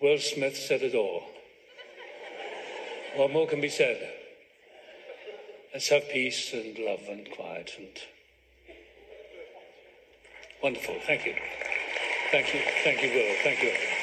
Will Smith said it all. What more can be said? Let's have peace and love and quiet and wonderful. Thank you. Thank you. Thank you, Will. Thank you.